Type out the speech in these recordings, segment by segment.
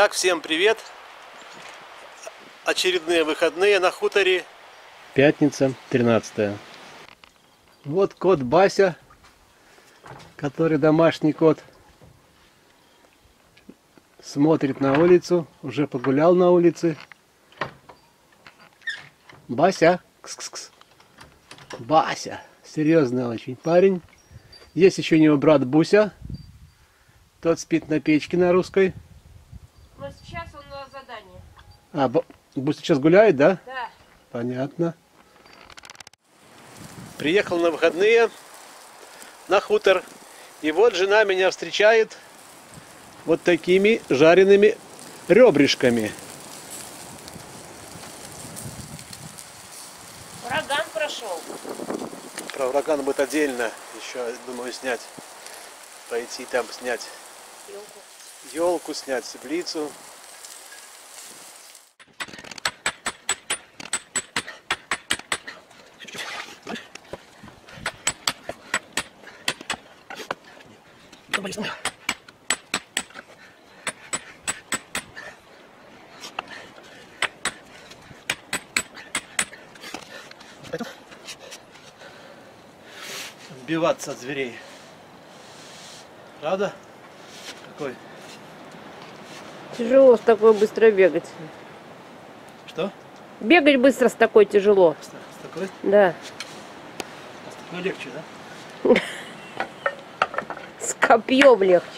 Итак, всем привет! Очередные выходные на хуторе. Пятница, 13 Вот кот Бася, который домашний кот. Смотрит на улицу, уже погулял на улице. Бася, кс-кс-кс. Бася, серьезный очень парень. Есть еще у него брат Буся. Тот спит на печке на русской. Но сейчас он на задании. А, Б- Буся сейчас гуляет, да? Да. Понятно. Приехал на выходные на хутор. И вот жена меня встречает вот такими жареными ребрышками. Ураган прошел. Про ураган будет отдельно еще, думаю, снять. Пойти там снять Ёлку. елку, снять теплицу. Отбиваться от зверей. Правда? Какой? Тяжело с такой быстро бегать. Что? Бегать быстро с такой тяжело. С с такой? Да. С такой легче, да? Копьем легче.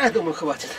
Я думаю, хватит.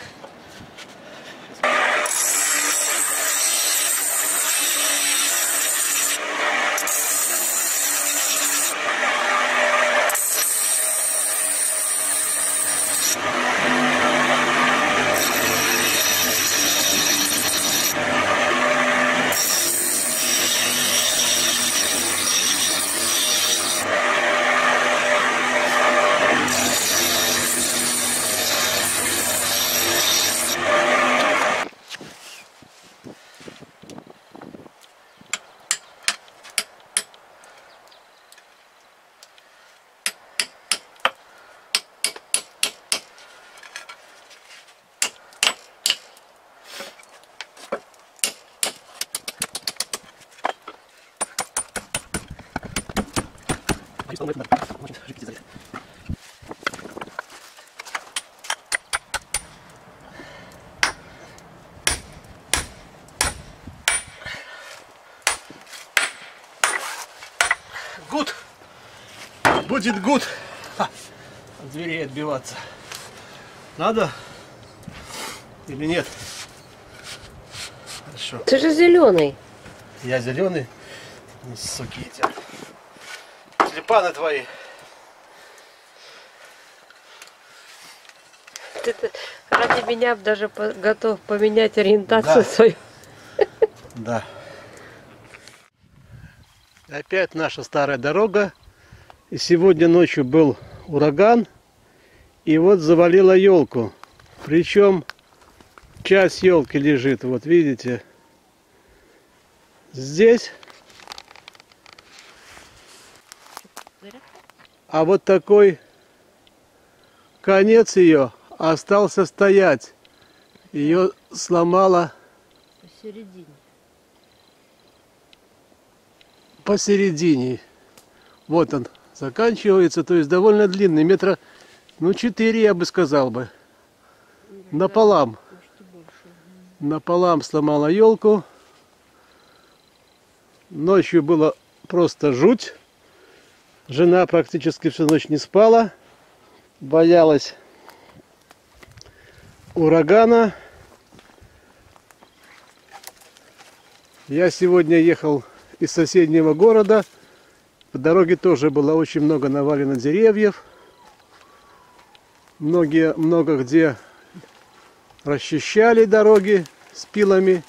Гуд! Будет гуд! От зверей отбиваться. Надо? Или нет? Хорошо. Ты же зеленый. Я зеленый. Ну, Суки эти. Телепаны твои. Ты, ради меня даже готов поменять ориентацию Да. свою. Да. Опять наша старая дорога. И сегодня ночью был ураган. И вот завалила елку. Причем часть елки лежит. Вот видите. Здесь. А вот такой конец ее остался стоять. Ее сломала Посередине. посередине. Вот он заканчивается, то есть довольно длинный, метра, ну, 4, я бы сказал бы. Напалам. Напалам сломала елку. Ночью было просто жуть. Жена практически всю ночь не спала. Боялась урагана. Я сегодня ехал из соседнего города. По дороге тоже было очень много навалено деревьев. Многие, много где расчищали дороги с пилами.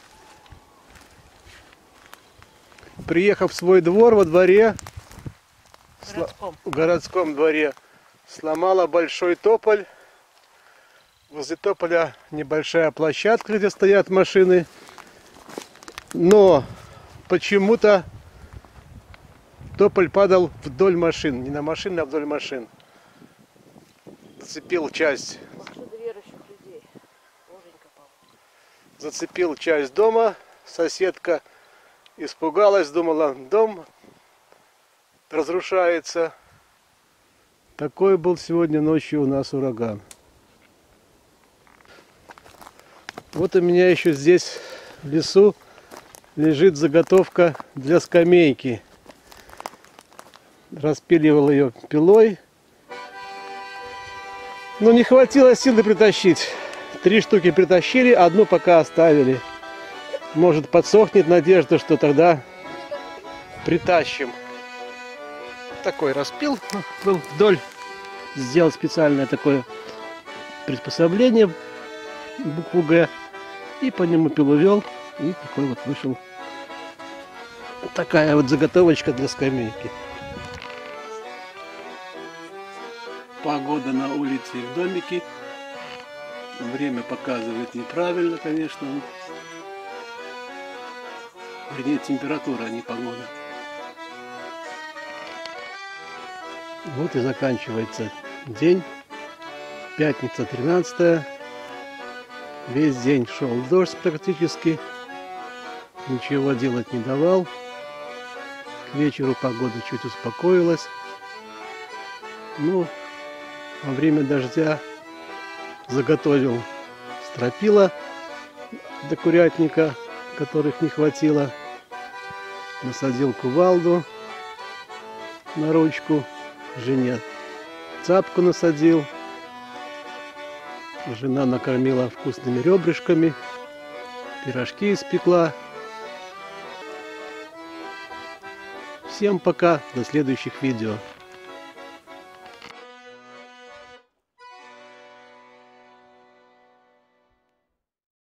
Приехав в свой двор, во дворе, Городском. в городском дворе, сломала большой тополь. Возле тополя небольшая площадка, где стоят машины. Но почему-то тополь падал вдоль машин. Не на машины, а вдоль машин. Зацепил часть, зацепил часть дома. Соседка испугалась, думала, дом разрушается. Такой был сегодня ночью у нас ураган. Вот у меня еще здесь в лесу лежит заготовка для скамейки. Распиливал ее пилой. Но не хватило силы притащить. Три штуки притащили, одну пока оставили. Может подсохнет надежда, что тогда притащим. Такой распил был вдоль. Сделал специальное такое приспособление, букву Г. И по нему пилу вел. И такой вот вышел. Такая вот заготовочка для скамейки. Погода на улице и в домике. Время показывает неправильно, конечно. Вернее, температура, а не погода. Вот и заканчивается день. Пятница 13 Весь день шел дождь практически. Ничего делать не давал. К вечеру погода чуть успокоилась. Ну, во время дождя заготовил стропила до курятника, которых не хватило. Насадил кувалду на ручку. Жене цапку насадил. Жена накормила вкусными ребрышками. Пирожки испекла. Всем пока. До следующих видео.